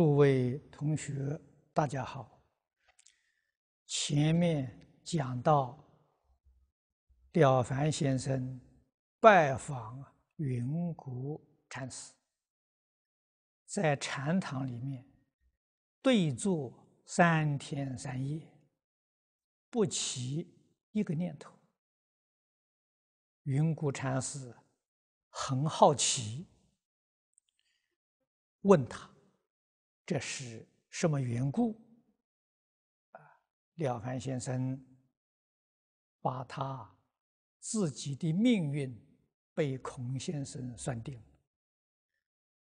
诸位同学，大家好。前面讲到，了凡先生拜访云谷禅师，在禅堂里面对坐三天三夜，不起一个念头。云谷禅师很好奇，问他。这是什么缘故？啊，了凡先生把他自己的命运被孔先生算定了。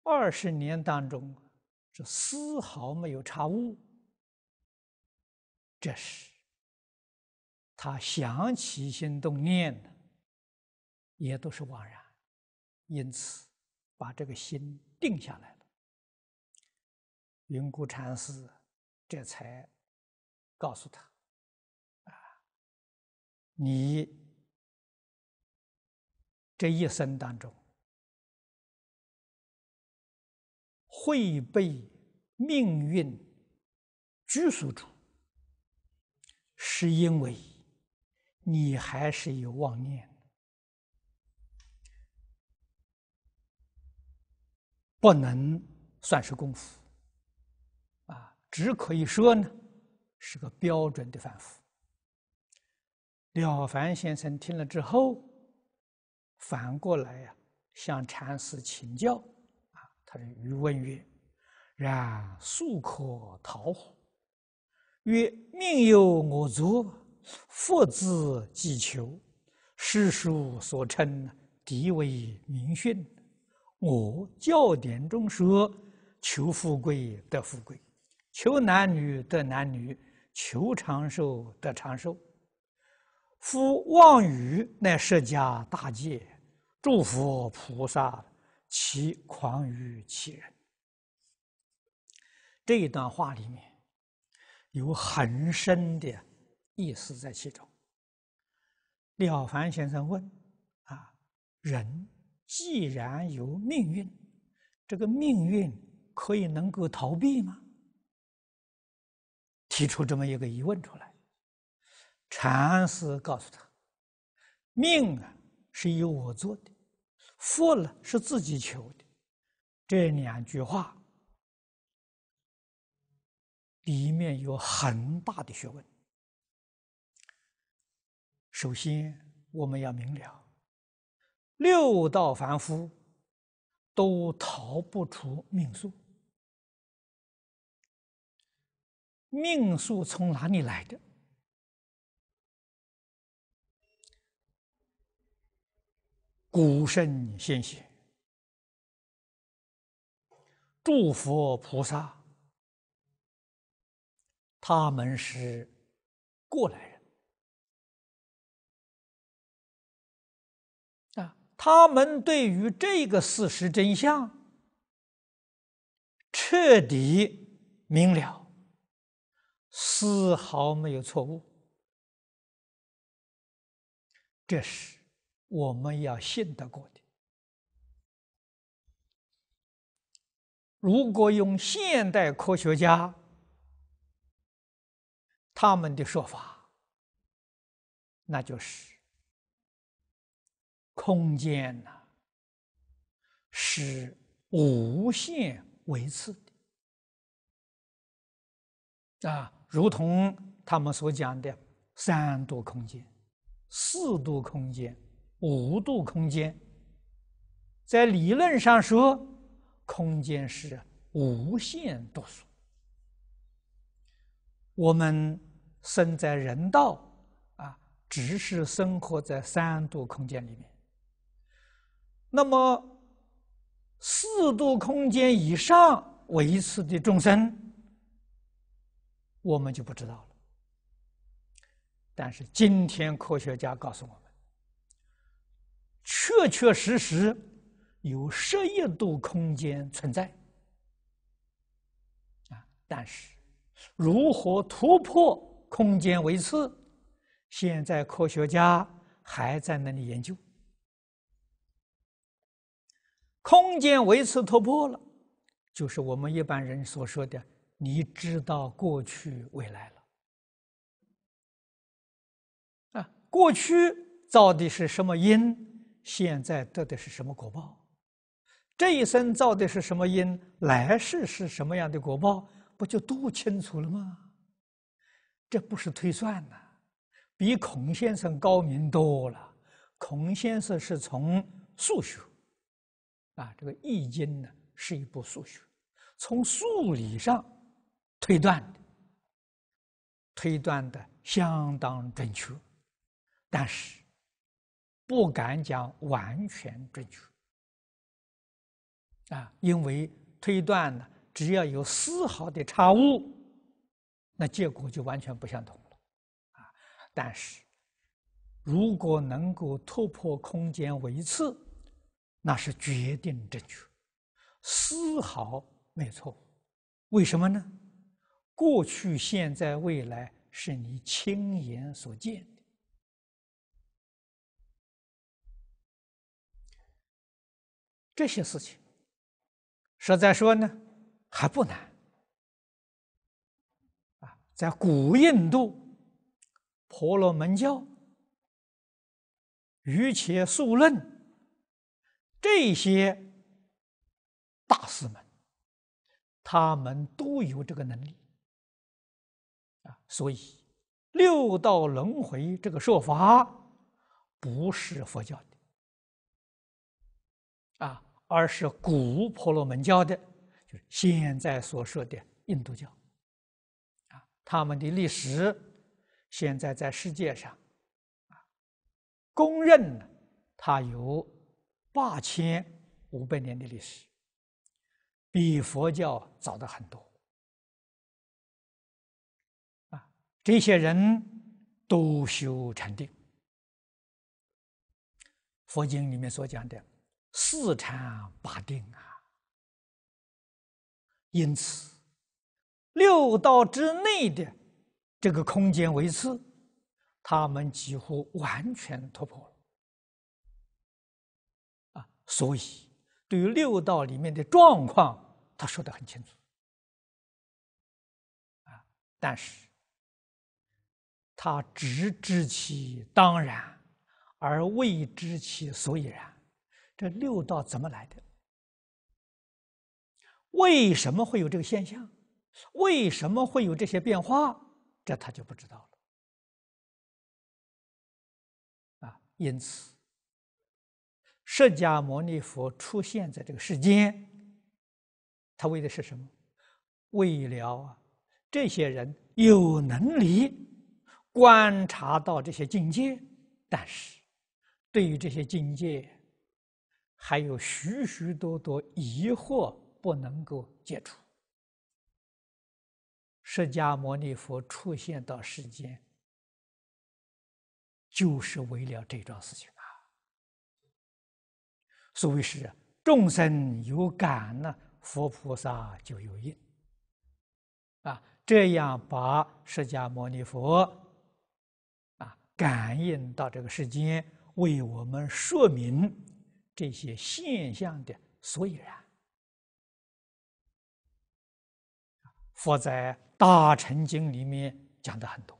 二十年当中是丝毫没有差误。这时他想起心动念的，也都是枉然，因此把这个心定下来。云谷禅师这才告诉他：“啊，你这一生当中会被命运拘束住，是因为你还是有妄念，不能算是功夫。”只可以说呢，是个标准的凡夫。了凡先生听了之后，反过来呀，向禅师请教啊，他是余问曰：“然孰可逃乎？”曰：“命由我作，福自己求。世书所称地为名训，我教典中说：求富贵得富贵。”求男女得男女，求长寿得长寿。夫妄语乃释迦大戒，诸佛菩萨其狂于其人。这一段话里面有很深的意思在其中。了凡先生问：啊，人既然有命运，这个命运可以能够逃避吗？提出这么一个疑问出来，禅师告诉他：“命啊是由我做的，福了是自己求的。”这两句话里面有很大的学问。首先，我们要明了，六道凡夫都逃不出命数。命数从哪里来的？古圣先贤、诸佛菩萨，他们是过来人啊，他们对于这个事实真相彻底明了。丝毫没有错误，这是我们要信得过的。如果用现代科学家他们的说法，那就是空间呐是无限维次的啊。如同他们所讲的三度空间、四度空间、五度空间，在理论上说，空间是无限度数。我们生在人道啊，只是生活在三度空间里面。那么四度空间以上维持的众生，我们就不知道了。但是今天科学家告诉我们，确确实实有十一度空间存在。啊，但是如何突破空间维次，现在科学家还在那里研究。空间维持突破了，就是我们一般人所说的“你知道过去未来了”。啊，过去造的是什么因，现在得的是什么果报？这一生造的是什么因，来世是什么样的果报，不就都清楚了吗？这不是推算呐，比孔先生高明多了。孔先生是从数学。啊，这个《易经》呢是一部数学，从数理上推断的，推断的相当准确，但是不敢讲完全准确。啊，因为推断呢，只要有丝毫的差误，那结果就完全不相同了。啊，但是如果能够突破空间维次，那是决定正确，丝毫没错。为什么呢？过去、现在、未来是你亲眼所见的。这些事情，实在说呢，还不难。啊，在古印度，婆罗门教，瑜伽数论。这些大师们，他们都有这个能力，所以六道轮回这个说法不是佛教的啊，而是古婆罗门教的，就是现在所说的印度教啊，他们的历史现在在世界上啊公认呢，它有。八千五百年的历史，比佛教早的很多。这些人都修禅定，佛经里面所讲的四禅八定啊。因此，六道之内的这个空间维次，他们几乎完全突破了。所以，对于六道里面的状况，他说的很清楚，啊，但是他只知其当然，而未知其所以然。这六道怎么来的？为什么会有这个现象？为什么会有这些变化？这他就不知道了，啊，因此。释迦牟尼佛出现在这个世间，他为的是什么？为了啊，这些人有能力观察到这些境界，但是对于这些境界还有许许多多疑惑不能够解除。释迦牟尼佛出现到世间，就是为了这桩事情啊。所谓是众生有感呢，佛菩萨就有应。啊，这样把释迦牟尼佛感应到这个世间，为我们说明这些现象的所以然。佛在《大乘经》里面讲的很多，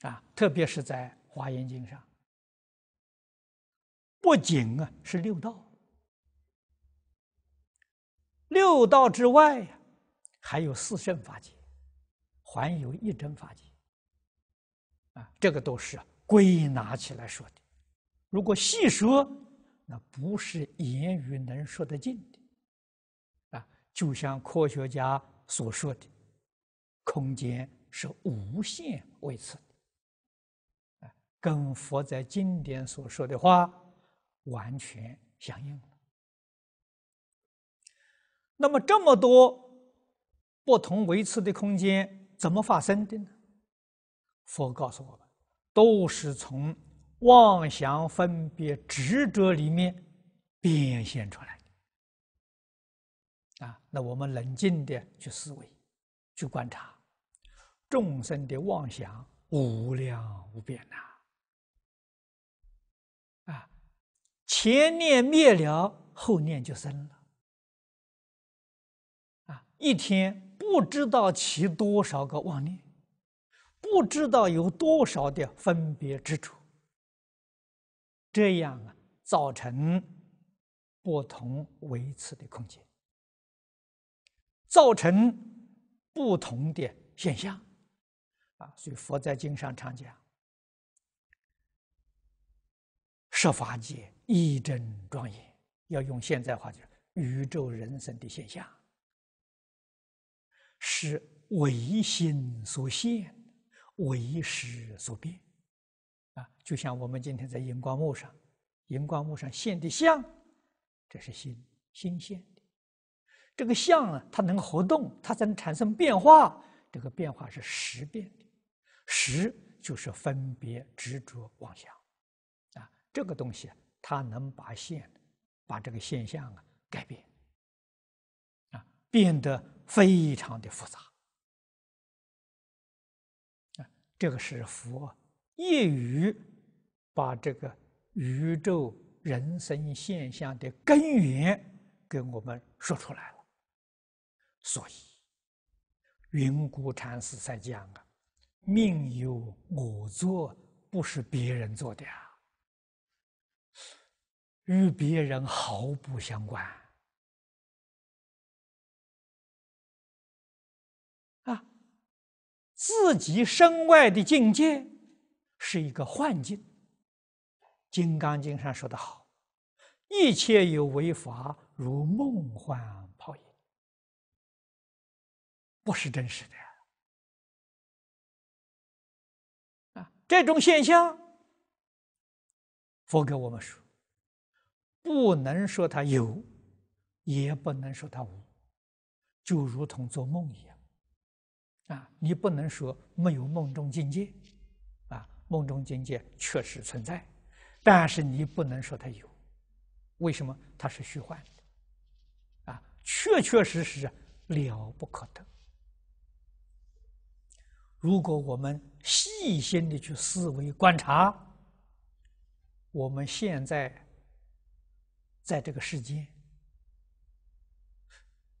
啊，特别是在《华严经》上。不仅啊是六道，六道之外呀，还有四圣法界，还有一真法界，啊，这个都是归纳起来说的。如果细说，那不是言语能说得尽的，啊，就像科学家所说的，空间是无限维持的，跟佛在经典所说的话完全相应了。那么这么多不同维次的空间怎么发生的呢？佛告诉我们，都是从妄想分别执着里面变现出来的。啊，那我们冷静的去思维，去观察，众生的妄想无量无边呐。啊，前念灭了，后念就生了。啊一天不知道起多少个妄念，不知道有多少的分别之处，这样啊，造成不同维次的空间，造成不同的现象，啊，所以佛在经上常讲：“设法界一真庄严。”要用现在话讲，宇宙人生的现象。是唯心所现，为时所变，啊，就像我们今天在荧光幕上，荧光幕上现的像，这是心心现的。这个像啊，它能活动，它才能产生变化。这个变化是时变的，时就是分别执着妄想，啊，这个东西啊它能把现，把这个现象啊改变，啊，变得。非常的复杂这个是佛业余把这个宇宙人生现象的根源给我们说出来了。所以云谷禅师才讲啊：“命由我做，不是别人做的啊，与别人毫不相关。”自己身外的境界是一个幻境，《金刚经》上说的好：“一切有为法，如梦幻泡影，不是真实的。”啊，这种现象，佛给我们说，不能说它有，也不能说它无，就如同做梦一样。啊，你不能说没有梦中境界，啊，梦中境界确实存在，但是你不能说它有，为什么？它是虚幻的，啊，确确实实了不可得。如果我们细心的去思维观察，我们现在在这个世间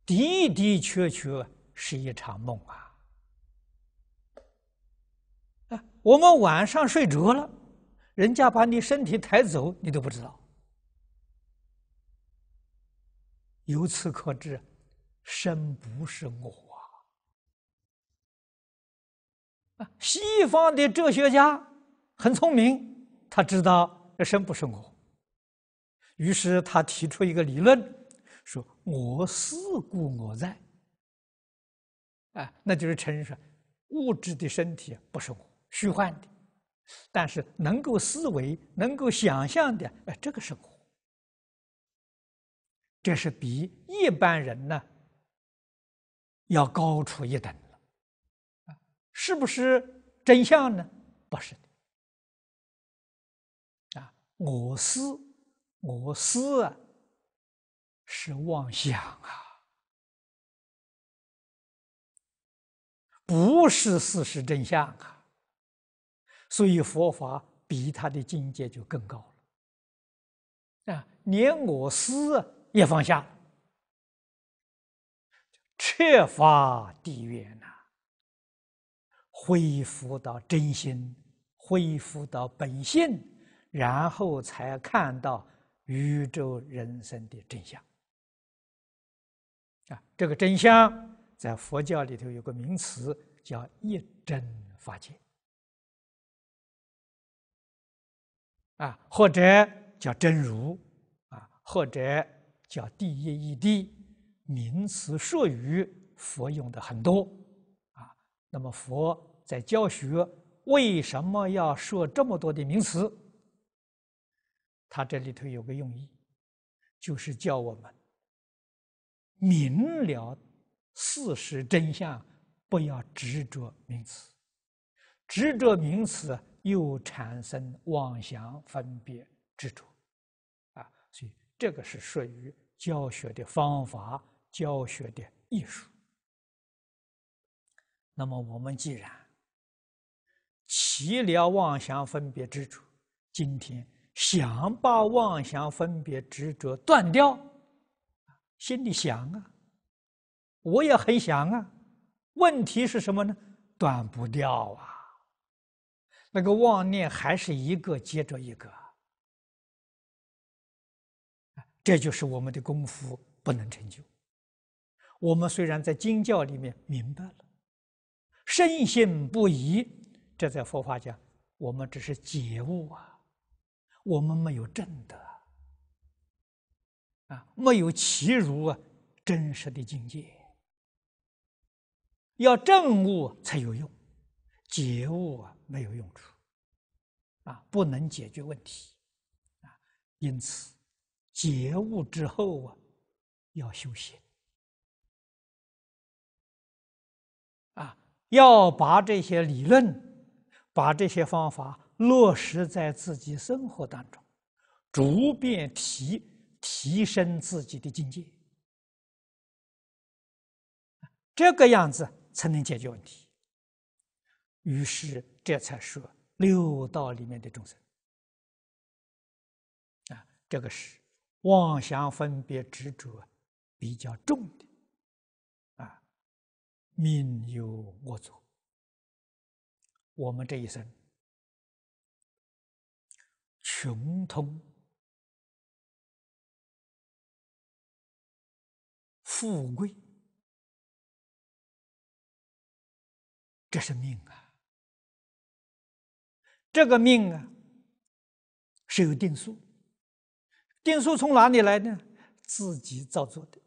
的的确确是一场梦啊。我们晚上睡着了，人家把你身体抬走，你都不知道。由此可知，身不是我啊！西方的哲学家很聪明，他知道这身不是我，于是他提出一个理论，说我思故我在。啊，那就是承认说，物质的身体不是我。虚幻的，但是能够思维、能够想象的，哎，这个生活，这是比一般人呢要高出一等了，啊，是不是真相呢？不是的，啊，我思，我思啊，是妄想啊，不是事实真相啊。所以佛法比他的境界就更高了，啊，连我思也放下，彻发地愿呐，恢复到真心，恢复到本性，然后才看到宇宙人生的真相。啊，这个真相在佛教里头有个名词叫一真法界。啊，或者叫真如，啊，或者叫第一义谛，名词术语佛用的很多，啊，那么佛在教学为什么要说这么多的名词？他这里头有个用意，就是叫我们明了事实真相，不要执着名词，执着名词又产生妄想分别执着，啊，所以这个是属于教学的方法，教学的艺术。那么我们既然弃了妄想分别执着，今天。想把妄想分别执着断掉，心里想啊，我也很想啊，问题是什么呢？断不掉啊，那个妄念还是一个接着一个，这就是我们的功夫不能成就。我们虽然在经教里面明白了，深信不疑，这在佛法讲，我们只是觉悟啊。我们没有正德啊，没有其如啊真实的境界。要正悟才有用，觉悟啊没有用处，啊不能解决问题，啊因此觉悟之后啊要修行，啊要把这些理论，把这些方法。落实在自己生活当中，逐渐提提升自己的境界，这个样子才能解决问题。于是，这才说六道里面的众生啊，这个是妄想分别执着比较重的啊，命由我作，我们这一生。穷通富贵，这是命！这个命啊是有定数，定数从哪里来呢？自己造作的。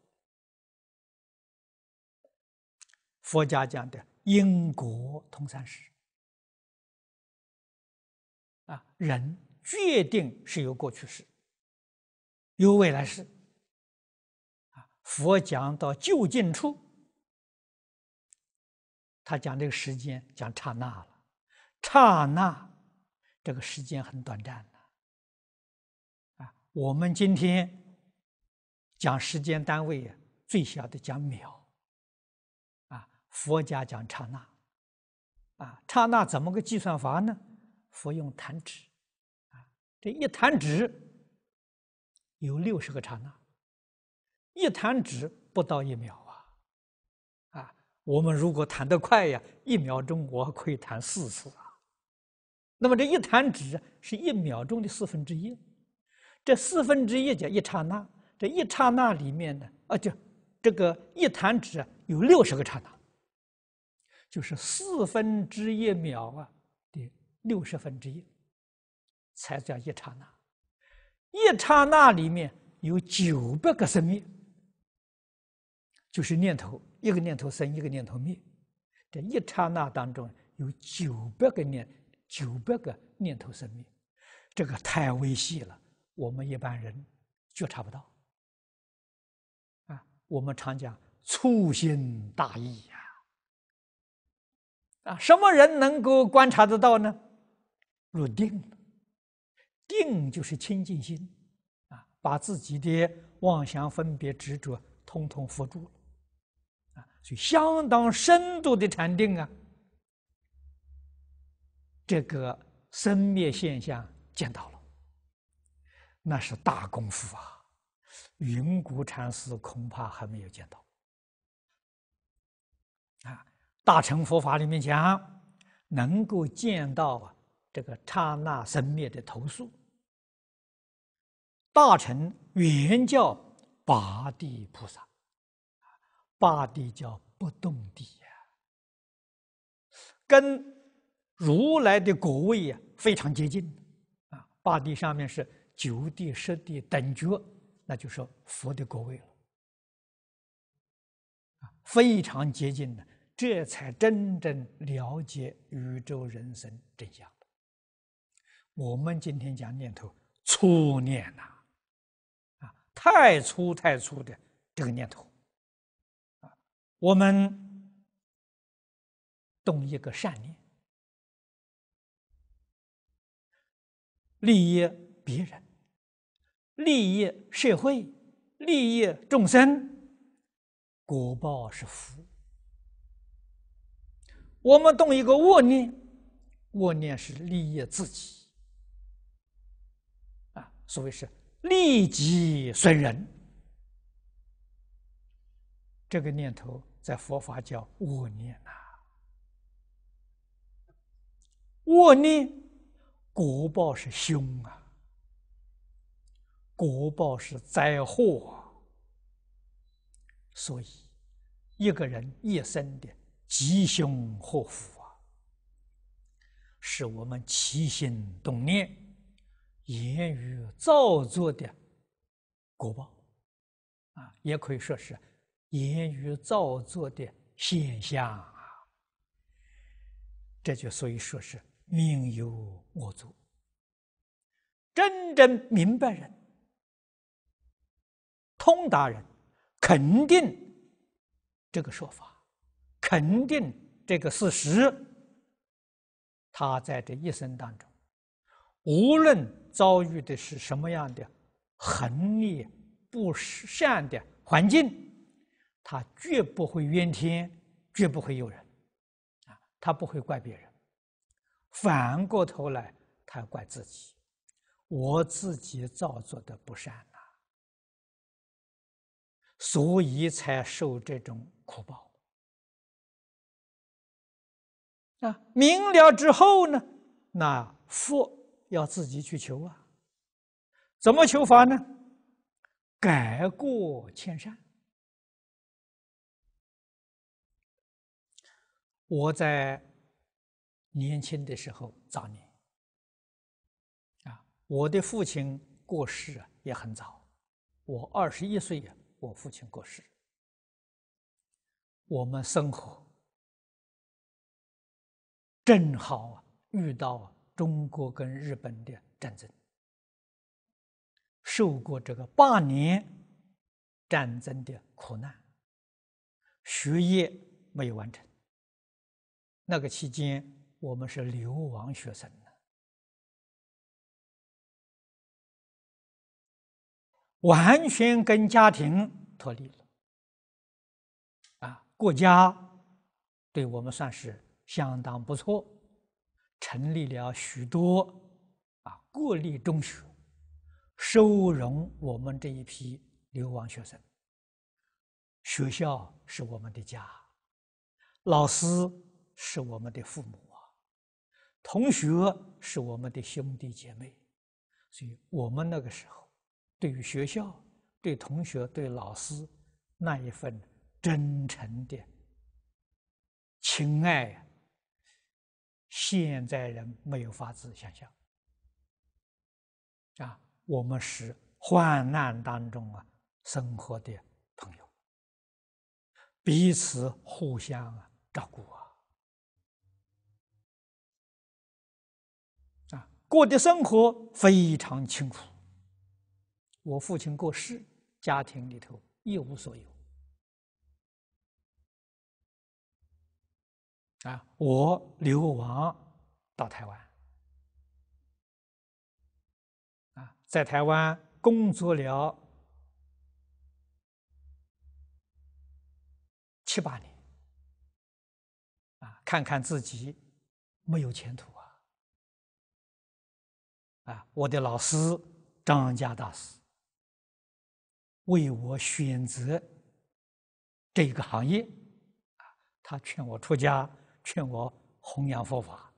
佛家讲的因果通三世啊，人。决定是有过去式，有未来式。佛讲到就近处，他讲这个时间讲刹那了，刹那这个时间很短暂的。啊，我们今天讲时间单位，最小的讲秒，啊，佛家讲刹那，啊，刹那怎么个计算法呢？佛用弹指。啊这一弹指有六十个刹那，一弹指不到一秒啊！啊，我们如果弹得快呀，一秒钟我可以弹四次啊。那么这一弹指是一秒钟的四分之一，这四分之一叫一刹那，这一刹那里面呢，啊，就这个一弹指有六十个刹那，就是四分之一秒啊的六十分之一。才叫一刹那，一刹那里面有九百个生灭，就是念头，一个念头生，一个念头灭。这一刹那当中有九百个念，九百个念头生灭，这个太微细了，我们一般人觉察不到。啊，我们常讲粗心大意呀，啊，什么人能够观察得到呢？入定。定就是清净心，啊，把自己的妄想分别执着通通佛住了，啊，所以相当深度的禅定啊，这个生灭现象见到了，那是大功夫啊！云谷禅师恐怕还没有见到，啊，大乘佛法里面讲，能够见到啊这个刹那生灭的头数。大乘原叫八地菩萨，八地叫不动地呀，跟如来的果位呀非常接近啊。八地上面是九地、十地等觉，那就是佛的果位了啊，非常接近的。这才真正了解宇宙人生真相我们今天讲念头，粗念呐，啊，太粗太粗的这个念头，啊，我们动一个善念，利益别人，利益社会，利益众生，果报是福。我们动一个恶念，恶念是利益自己，啊，所谓是利己损人。这个念头在佛法叫恶念呐，恶念果报是凶啊，果报是灾祸，所以一个人一生的。吉凶祸福啊，是我们起心动念、言语造作的果报啊，也可以说是言语造作的现象啊。这就所以说是命由我作。真正明白人、通达人，肯定这个说法。肯定这个事实，他在这一生当中，无论遭遇的是什么样的横逆不善的环境，他绝不会怨天，绝不会尤人，啊，他不会怪别人，反过头来他怪自己，我自己造作的不善呐，所以才受这种苦报。啊，明了之后呢，那佛要自己去求啊。怎么求法呢？改过迁善。我在年轻的时候，早年啊，我的父亲过世啊也很早，我二十一岁呀，我父亲过世，我们生活。正好遇到中国跟日本的战争，受过这个八年战争的苦难，学业没有完成。那个期间，我们是流亡学生完全跟家庭脱离了。啊，国家对我们算是。相当不错，成立了许多啊国立中学，收容我们这一批流亡学生。学校是我们的家，老师是我们的父母，同学是我们的兄弟姐妹，所以我们那个时候对于学校、对同学、对老师那一份真诚的情爱呀。现在人没有法子想象啊！我们是患难当中啊生活的朋友，彼此互相啊照顾啊，过的生活非常清苦。我父亲过世，家庭里头一无所有。啊，我流亡到台湾，啊，在台湾工作了七八年，啊，看看自己没有前途啊，啊，我的老师张家大师为我选择这个行业，啊，他劝我出家。劝我弘扬佛法，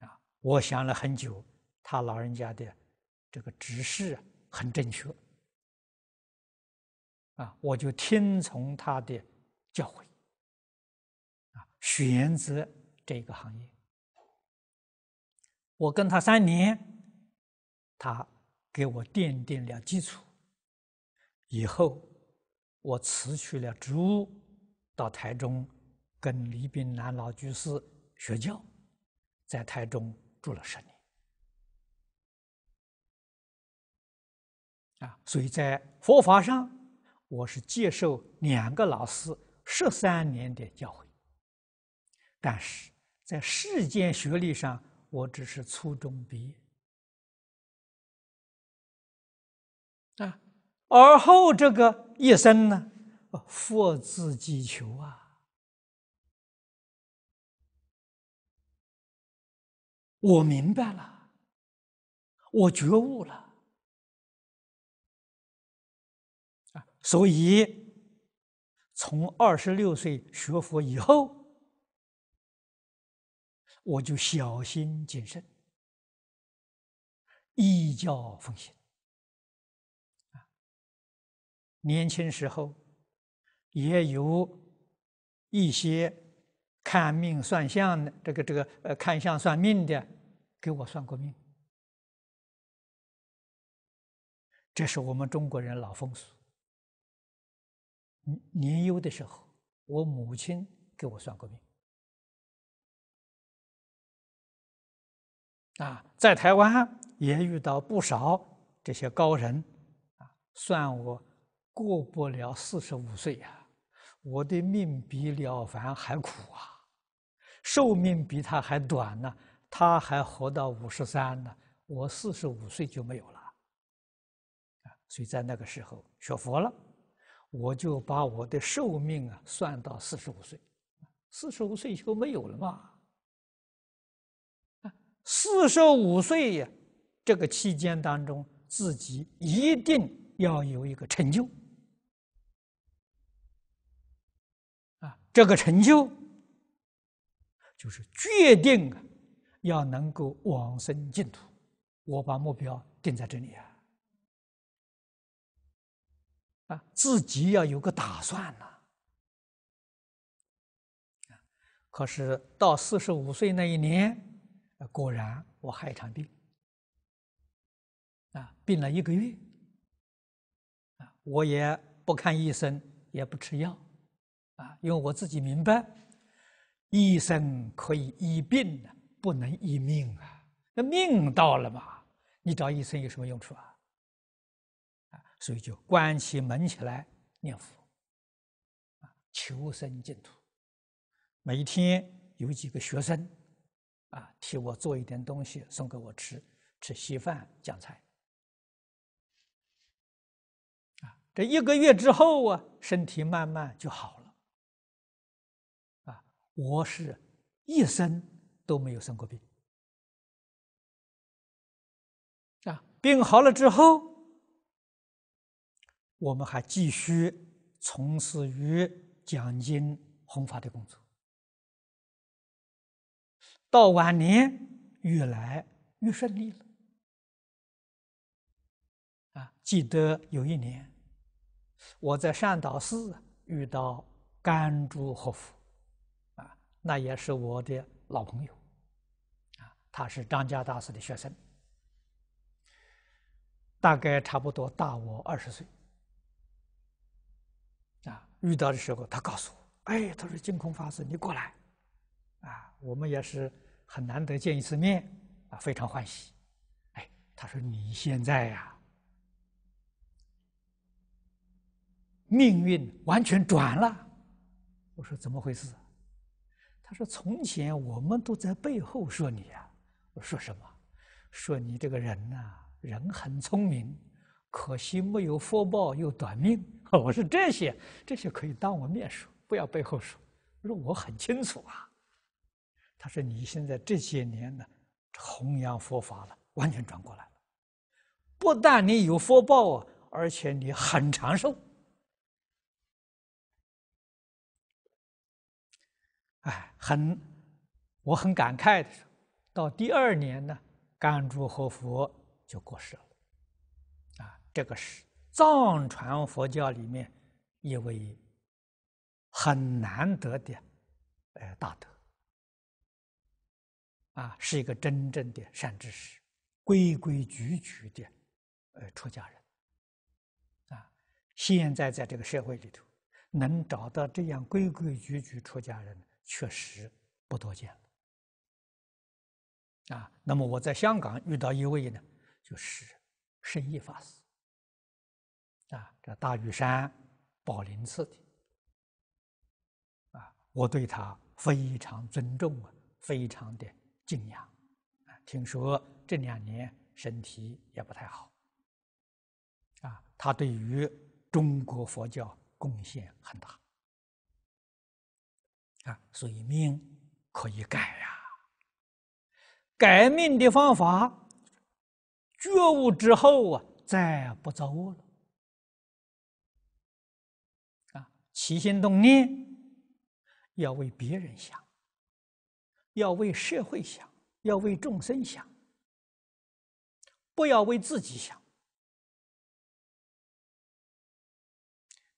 啊！我想了很久，他老人家的这个指示很正确，啊，我就听从他的教诲，啊，选择这个行业。我跟他三年，他给我奠定了基础。以后我辞去了职务。到台中跟李炳南老居士学教，在台中住了十年。啊，所以在佛法上，我是接受两个老师十三年的教诲，但是在世间学历上，我只是初中毕业。啊，而后这个一生呢，佛自己求啊，我明白了，我觉悟了。所以，从二十六岁学佛以后，我就小心谨慎，依教奉行。年轻时候也有一些看命算相的，这个这个呃看相算命的，给我算过命。这是我们中国人老风俗。年幼的时候，我母亲给我算过命。啊，在台湾也遇到不少这些高人，啊，算我过不了四十五岁呀，我的命比了凡还苦啊，寿命比他还短呢，他还活到五十三呢，我四十五岁就没有了。啊，所以在那个时候学佛了。我就把我的寿命啊算到四十五岁，四十五岁以后没有了嘛？四十五岁呀，这个期间当中，自己一定要有一个成就啊！这个成就就是决定啊，要能够往生净土。我把目标定在这里啊。啊，自己要有个打算呐。可是到四十五岁那一年，果然我害一场病，啊，病了一个月，啊，我也不看医生，也不吃药，啊，因为我自己明白，医生可以医病不能医命啊。那命到了嘛，你找医生有什么用处啊？所以就关起门起来念佛，啊，求生净土。每天有几个学生，啊，替我做一点东西送给我吃，吃稀饭酱菜。啊，这一个月之后啊，身体慢慢就好了。啊，我是一生都没有生过病。啊，病好了之后。我们还继续从事于讲经弘法的工作，到晚年越来越顺利了。啊，记得有一年，我在善导寺遇到甘珠和夫，啊，那也是我的老朋友，啊，他是张家大师的学生，大概差不多大我二十岁。啊遇到的时候，他告诉我：“哎，他说净空法师，你过来，我们也是很难得见一次面，啊，非常欢喜。哎，他说你现在呀，命运完全转了。我说怎么回事？他说从前我们都在背后说你呀，我说什么？说你这个人呐，人很聪明，可惜没有福报，又短命。”我说这些，这些可以当我面说，不要背后说。我说我很清楚啊。他说你现在这些年呢，弘扬佛法了，完全转过来了。不但你有福报啊，而且你很长寿。哎，很，我很感慨的说，到第二年呢，甘珠活佛就过世了。啊，这个是。藏传佛教里面一位很难得的呃大德啊，是一个真正的善知识，规规矩矩的呃出家人啊。现在在这个社会里头，能找到这样规规矩矩出家人，确实不多见了。啊，那么我在香港遇到一位呢，就是圣意法师。啊，这大屿山宝林寺的，啊，我对他非常尊重啊，非常的敬仰。啊，听说这两年身体也不太好。啊，他对于中国佛教贡献很大。啊，所以命可以改呀。改命的方法，觉悟之后啊，再不造恶了。起心动念要为别人想，要为社会想，要为众生想，不要为自己想。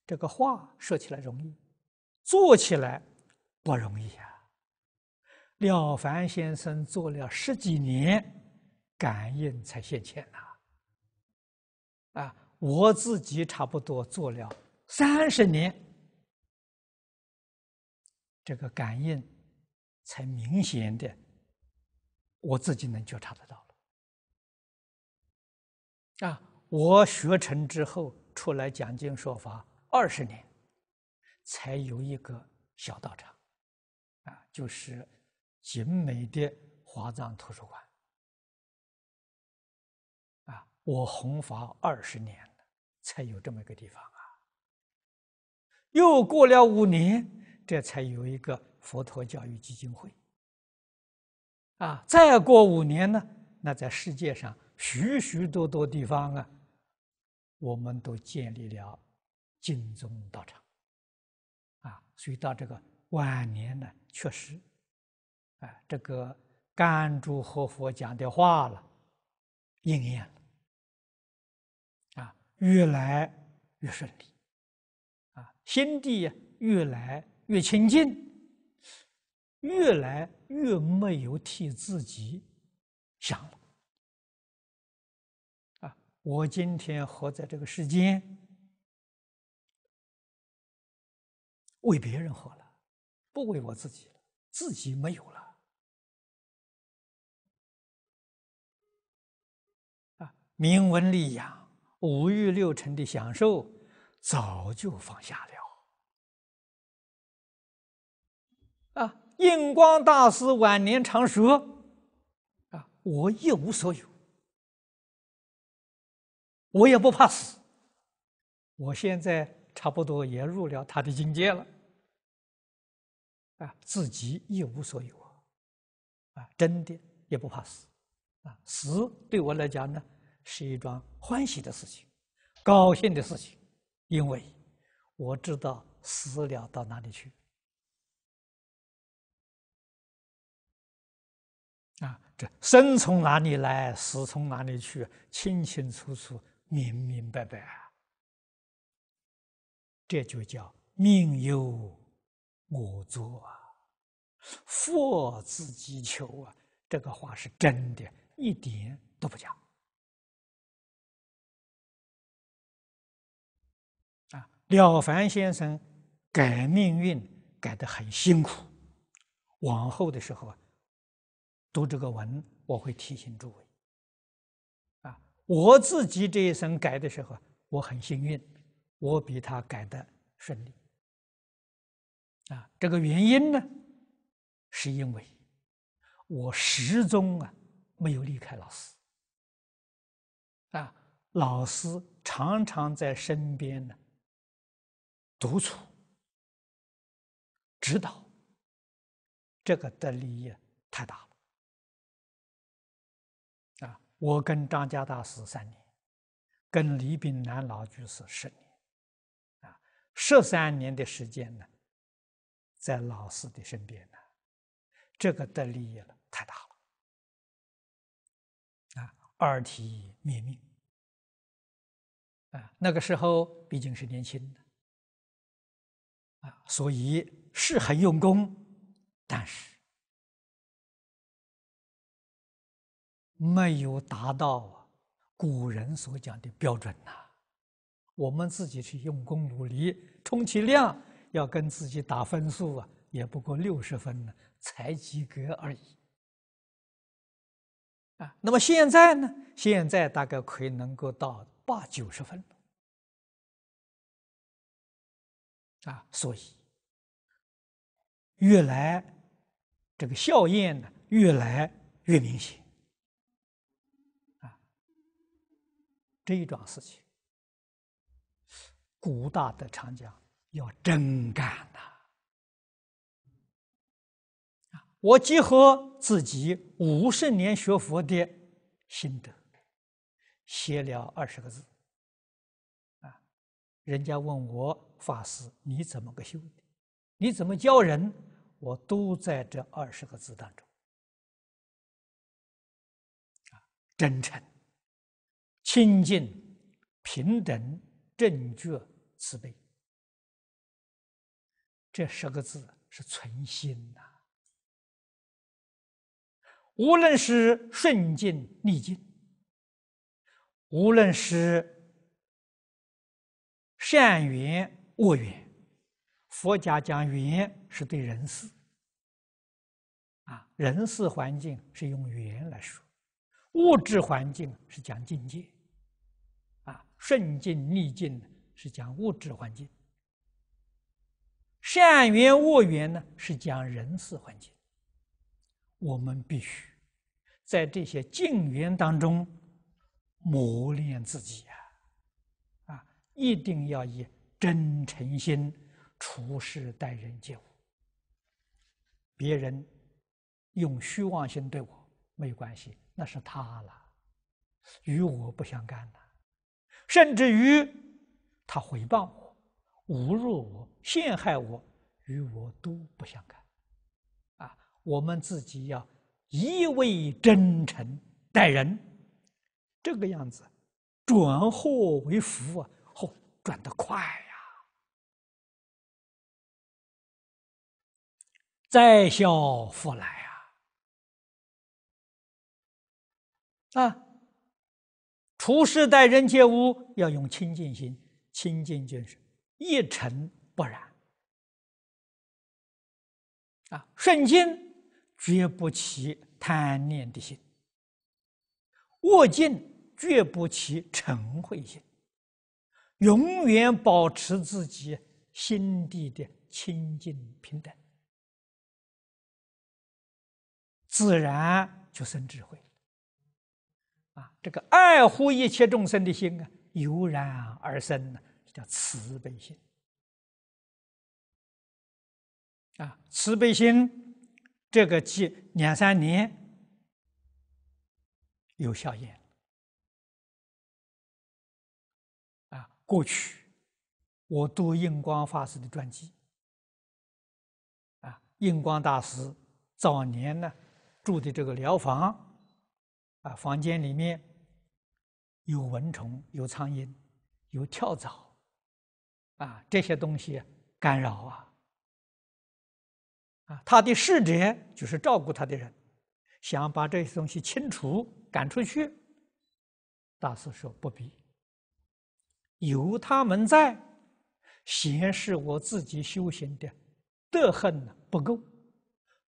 这个话说起来容易，做起来不容易啊！了凡先生做了十几年，感应才现前呐。啊，我自己差不多做了三十年。这个感应才明显的，我自己能觉察得到了。啊，我学成之后出来讲经说法二十年，才有一个小道场，啊，就是景美的华藏图书馆。啊，我弘法二十年了，才有这么一个地方啊。又过了五年。这才有一个佛陀教育基金会，啊，再过五年呢，那在世界上许许多多地方啊，我们都建立了净宗道场，啊，所以到这个晚年呢，确实，啊，这个甘珠活佛讲的话了，应验了，啊，越来越顺利，啊，心地越来。越清净，越来越没有替自己想了。啊，我今天活在这个世间，为别人活了，不为我自己了，自己没有了。啊，名闻利养、五欲六尘的享受，早就放下了。印光大师晚年常说：“啊，我一无所有，我也不怕死。我现在差不多也入了他的境界了。啊，自己一无所有啊，啊，真的也不怕死。啊，死对我来讲呢，是一桩欢喜的事情，高兴的事情，因为我知道死了到哪里去。”这生从哪里来，死从哪里去，清清楚楚、明明白白啊！这就叫命由我作啊，佛自己求啊！这个话是真的，一点都不假。啊，了凡先生改命运改得很辛苦，往后的时候啊。读这个文，我会提醒诸位。啊，我自己这一生改的时候，我很幸运，我比他改的顺利。啊，这个原因呢，是因为我始终啊没有离开老师。啊，老师常常在身边呢，督促、指导，这个的利益太大了。我跟张家大师三年，跟李炳南老居士十年，啊，十三年的时间呢，在老师的身边呢，这个得利益了太大了，啊，二体灭命，啊，那个时候毕竟是年轻的，啊，所以是很用功，但是。没有达到古人所讲的标准呐，我们自己去用功努力，充其量要跟自己打分数啊，也不过六十分呢，才及格而已。啊，那么现在呢？现在大概可以能够到八九十分啊，所以越来这个效验呢，越来越明显啊。这一桩事情，古大的长讲要真干呐！我结合自己五十年学佛的心得，写了二十个字。啊，人家问我法师你怎么个修？你怎么教人？我都在这二十个字当中。啊，真诚、清净、平等、正觉、慈悲，这十个字是存心呐。无论是顺境逆境，无论是善缘恶缘，佛家讲缘是对人事，啊，人事环境是用缘来说，物质环境是讲境界，顺境逆境呢是讲物质环境，善缘恶缘呢是讲人事环境。我们必须在这些境缘当中磨练自己呀！啊，一定要以真诚心处事待人接物。别人用虚妄心对我没关系，那是他了，与我不相干的。甚至于他诽谤我、侮辱我、陷害我，与我都不相干。啊我们自己要一味真诚待人，这个样子转祸为福啊！嚯，转得快呀！再笑复来啊！啊，处事待人接物要用清净心，清净就是一尘不染啊，顺境。绝不起贪念的心，恶境绝不起嗔恚心，永远保持自己心地的清净平等，自然就生智慧。这个爱护一切众生的心啊，油然而生呢，叫慈悲心。啊，慈悲心。这个几两三年有效验啊！过去我读印光法师的传记啊，印光大师早年呢住的这个疗房啊，房间里面有蚊虫、有苍蝇、有跳蚤啊，这些东西干扰啊。他的使者就是照顾他的人，想把这些东西清除、赶出去。大师说不必，有他们在，显示我自己修行的德行不够，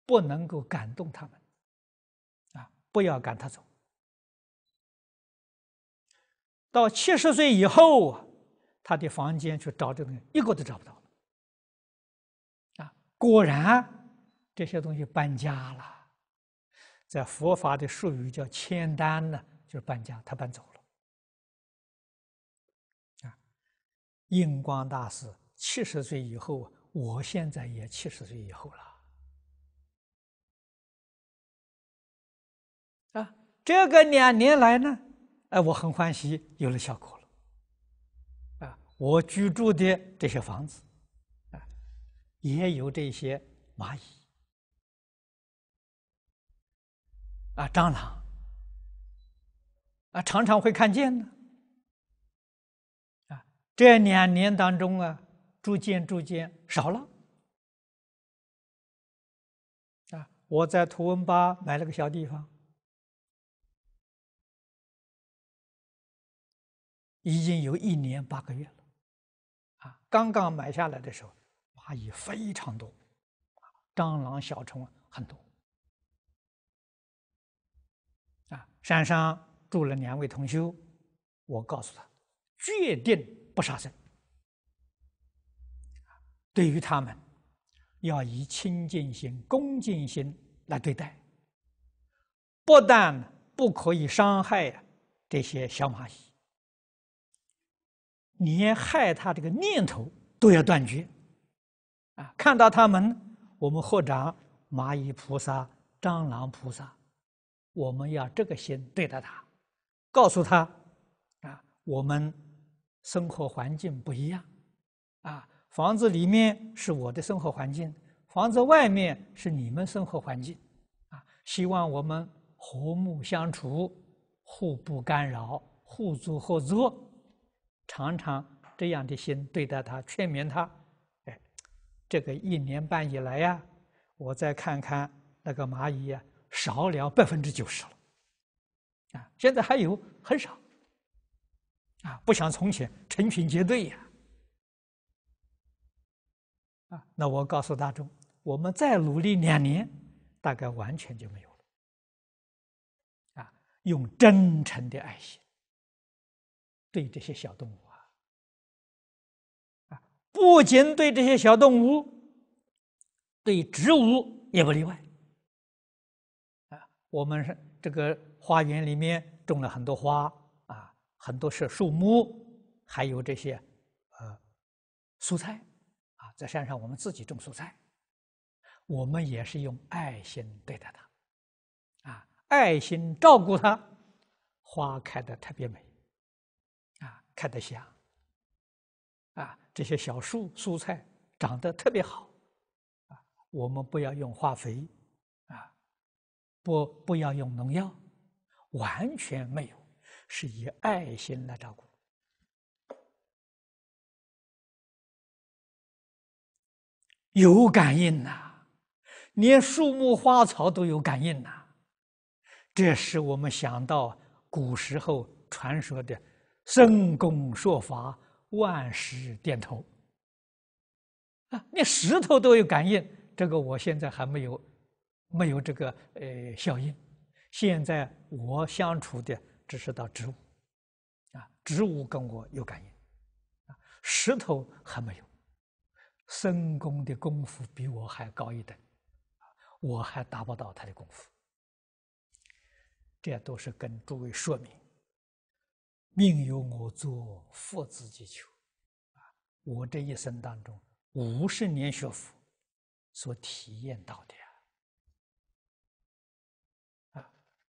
不能够感动他们。啊，不要赶他走。到七十岁以后，他的房间去找这个一个都找不到。啊，果然。这些东西搬家了，在佛法的术语叫签单呢，就是搬家，他搬走了。啊，印光大师七十岁以后，我现在也七十岁以后了。啊，这个两年来呢，哎，我很欢喜，有了效果了。啊，我居住的这些房子，啊，也有这些蚂蚁。啊，蟑螂啊，常常会看见呢。啊，这两年当中啊，逐渐逐渐少了。啊，我在图文吧买了个小地方，已经有一年八个月了。啊，刚刚买下来的时候，蚂蚁非常多，蟑螂、小虫很多。啊，山上住了两位同修，我告诉他，决定不杀生。对于他们，要以清净心、恭敬心来对待，不但不可以伤害这些小蚂蚁，连害他这个念头都要断绝。啊，看到他们，我们合掌，蚂蚁菩萨、蟑螂菩萨。我们要这个心对待他，告诉他，啊，我们生活环境不一样，啊，房子里面是我的生活环境，房子外面是你们生活环境，啊，希望我们和睦相处，互不干扰，互助合作，常常这样的心对待他，劝勉他，哎，这个一年半以来呀，我再看看那个蚂蚁呀。少了百分之九十了，啊，现在还有很少，啊，不像从前成群结队呀，啊，那我告诉大众，我们再努力两年，大概完全就没有了，啊，用真诚的爱心对这些小动物啊，啊，不仅对这些小动物，对植物也不例外。我们是这个花园里面种了很多花啊，很多是树木，还有这些呃蔬菜啊，在山上我们自己种蔬菜，我们也是用爱心对待它，啊，爱心照顾它，花开的特别美，开得香，啊，这些小树蔬菜长得特别好，啊，我们不要用化肥。啊不，不要用农药，完全没有，是以爱心来照顾。有感应呐，连树木花草都有感应呐，这是我们想到古时候传说的“圣公说法，万事点头”。啊，连石头都有感应，这个我现在还没有。没有这个呃效应，现在我相处的只是到植物，啊，植物跟我有感应，啊，石头还没有，深功的功夫比我还高一等，我还达不到他的功夫，这都是跟诸位说明，命由我做，福自己求，啊，我这一生当中五十年学佛所体验到的。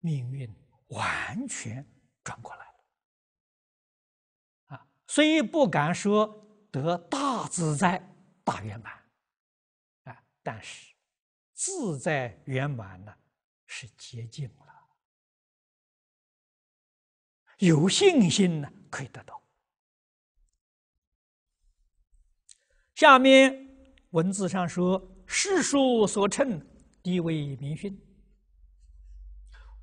命运完全转过来了，啊，虽不敢说得大自在、大圆满，啊，但是自在圆满呢是接近了，有信心呢可以得到。下面文字上说：“世书所称，地位名训。”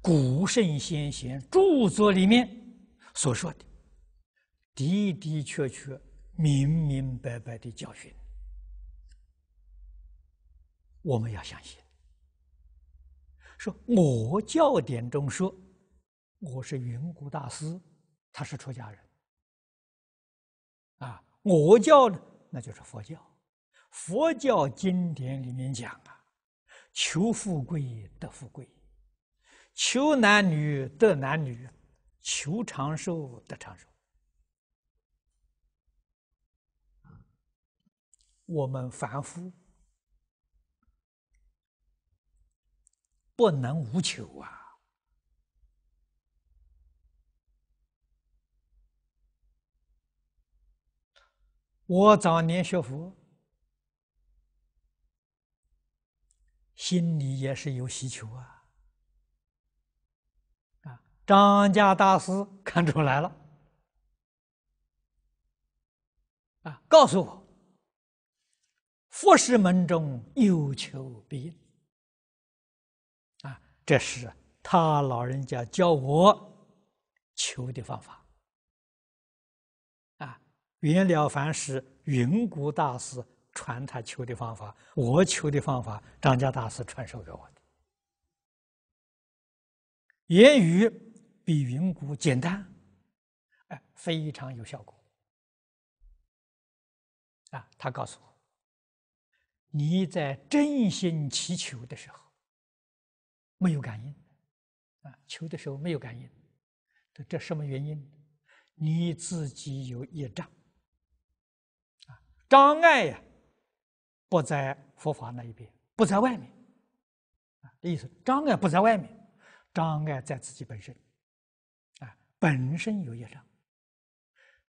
古圣先贤著作里面所说的，的的确确、明明白白的教训，我们要相信。说我教典中说，我是云谷大师，他是出家人。啊，我教呢，那就是佛教。佛教经典里面讲啊，求富贵得富贵。求男女得男女，求长寿得长寿。我们凡夫不能无求啊！我早年学佛，心里也是有需求啊。啊张家大师 看出来了，啊，告诉我，佛事门中有求必应，啊，这是他老人家教我求的方法，袁，了凡是云谷大师传他求的方法，我求的方法，张家大师传授给我的。言语比云谷简单，哎，非常有效果。啊，他告诉我，你在真心祈求的时候没有感应，啊，求的时候没有感应，这什么原因？你自己有业障，障碍呀，不在佛法那一边，不在外面，啊，意思障碍不在外面。障碍在自己本身，啊，本身有业障，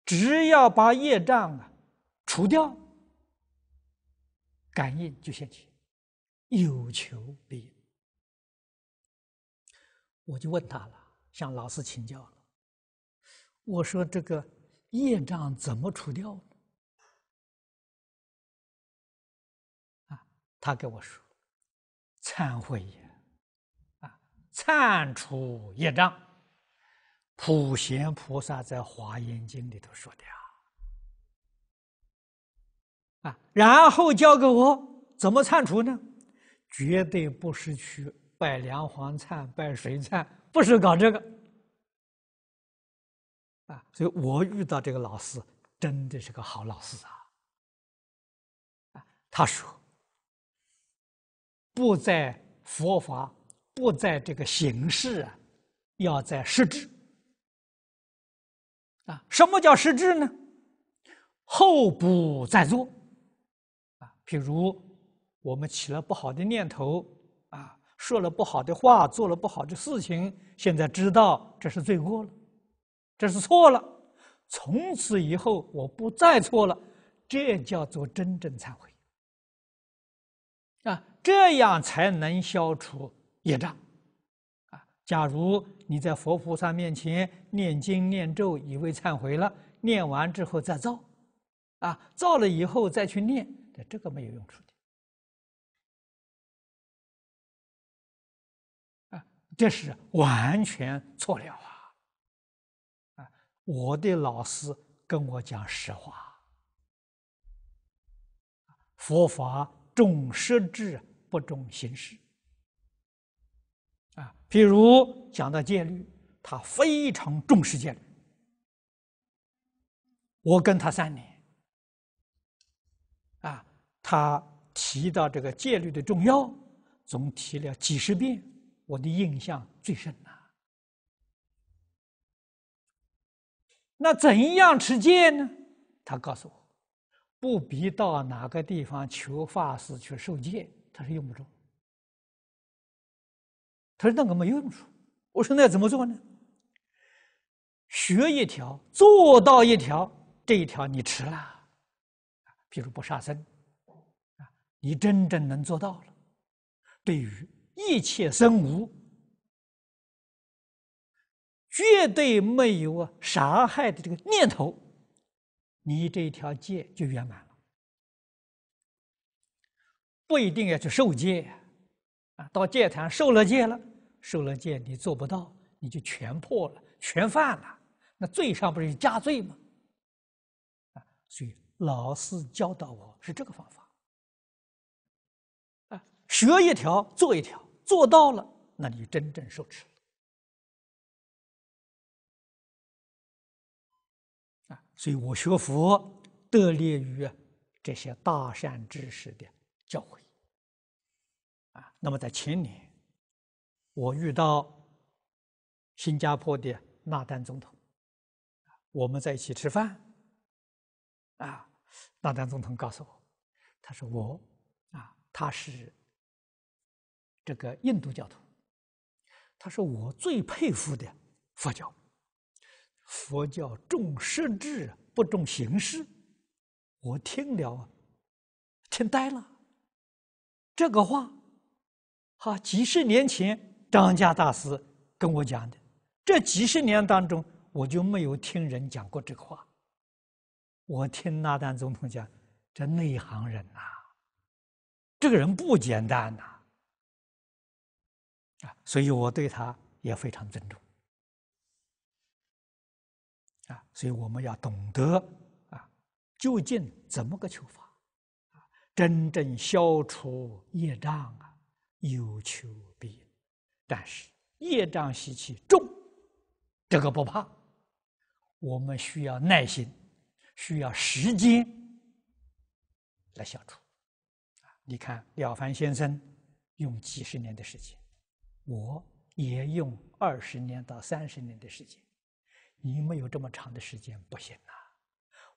只要把业障啊除掉，感应就现起，有求必应。我就问他了，向老师请教了，我说这个业障怎么除掉呢？他跟我说，忏悔也，啊。铲除业障，普贤菩萨在《华严经》里头说的呀，啊，然后教给我怎么铲除呢？绝对不是去拜梁皇忏、拜水忏，不是搞这个，啊，所以我遇到这个老师真的是个好老师啊，啊，他说不在佛法。不在这个形式啊，要在实质啊。什么叫实质呢？后不再做啊。譬如我们起了不好的念头啊，说了不好的话，做了不好的事情，现在知道这是罪过了，这是错了。从此以后我不再错了，这叫做真正忏悔啊。这样才能消除。业障，啊！假如你在佛菩萨面前念经念咒，以为忏悔了，念完之后再造，啊，造了以后再去念，这个没有用处的，啊，这是完全错了啊！啊，我的老师跟我讲实话，佛法重实质，不重形式。啊，譬如讲到戒律，他非常重视戒律。我跟他三年，啊，他提到这个戒律的重要，总提了几十遍，我的印象最深呐。那怎样持戒呢？他告诉我，不必到哪个地方求法师去受戒，他是用不着。他说：“那个没有用处。”我说：“那怎么做呢？学一条，做到一条，这一条你吃了，譬如不杀生，啊，你真正能做到了。对于一切生物，绝对没有啊杀害的这个念头，你这一条戒就圆满了。不一定要去受戒。”啊，到戒坛受了戒了，受了戒你做不到，你就全破了，全犯了，那罪上不是加罪吗？啊，所以老师教导我是这个方法。啊，学一条做一条，做到了，那你真正受持了。啊，所以我学佛得力于这些大善知识的教诲。啊，那么在前年，我遇到新加坡的纳丹总统，我们在一起吃饭，啊，纳丹总统告诉我，他说我啊，他是这个印度教徒，他说我最佩服的佛教，佛教重实质不重形式，我听了听呆了，这个话。哈，几十年前张家大师跟我讲的，这几十年当中，我就没有听人讲过这个话。我听纳丹总统讲，这内行人呐，这个人不简单呐，啊，所以我对他也非常尊重，啊，所以我们要懂得啊，究竟怎么个求法？真正消除业障啊，有求必应。但是业障习气重，这个不怕。我们需要耐心，需要时间来消除。啊，你看了凡先生用几十年的时间，我也用二十年到三十年的时间。你没有这么长的时间不行呐，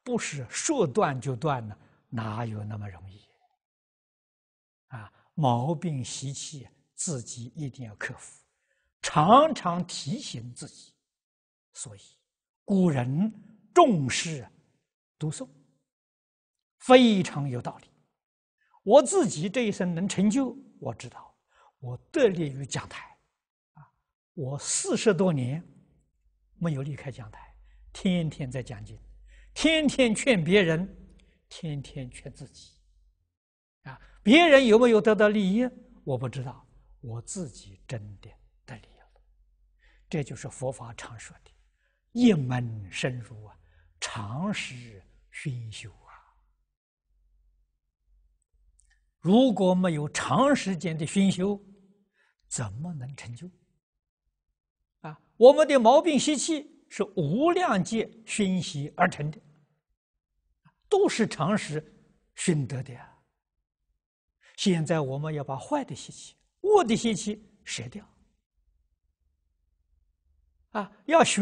不是说断就断了，哪有那么容易？啊，毛病习气自己一定要克服，常常提醒自己。所以古人重视读诵，非常有道理。我自己这一生能成就，我知道，我得力于讲台，啊，我四十多年。没有离开讲台，天天在讲经，天天劝别人，天天劝自己。别人有没有得到利益？我不知道，我自己真的得利益了。这就是佛法常说的“一门深入啊，常识熏修啊”。如果没有长时间的熏修，怎么能成就？啊我们的毛病习气是无量劫熏习而成的，都是常识熏得的呀。现在我们要把坏的习气、恶的习气舍掉，啊，要学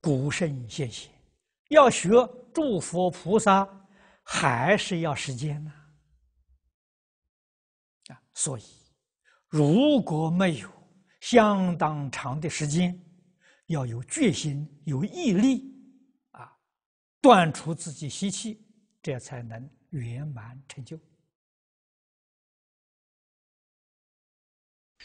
古圣先贤，要学诸佛菩萨，还是要时间呢？啊，所以如果没有。相当长的时间，要有决心、有毅力，啊，断除自己习气，这才能圆满成就。